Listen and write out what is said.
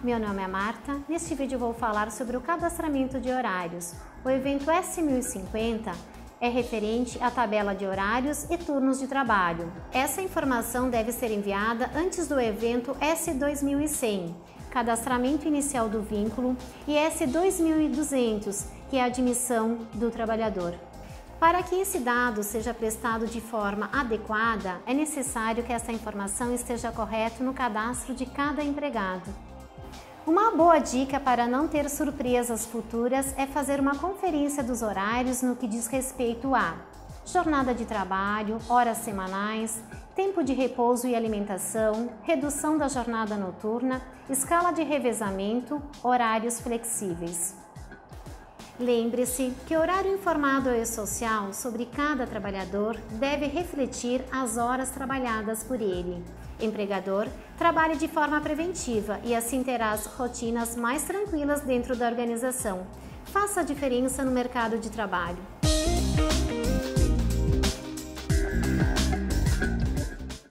Meu nome é Marta. Neste vídeo vou falar sobre o cadastramento de horários. O evento S1050 é referente à tabela de horários e turnos de trabalho. Essa informação deve ser enviada antes do evento S2100, cadastramento inicial do vínculo, e S2200, que é a admissão do trabalhador. Para que esse dado seja prestado de forma adequada, é necessário que essa informação esteja correta no cadastro de cada empregado. Uma boa dica para não ter surpresas futuras é fazer uma conferência dos horários no que diz respeito a jornada de trabalho, horas semanais, tempo de repouso e alimentação, redução da jornada noturna, escala de revezamento, horários flexíveis. Lembre-se que o horário informado e social sobre cada trabalhador deve refletir as horas trabalhadas por ele. Empregador, trabalhe de forma preventiva e assim terá as rotinas mais tranquilas dentro da organização. Faça a diferença no mercado de trabalho.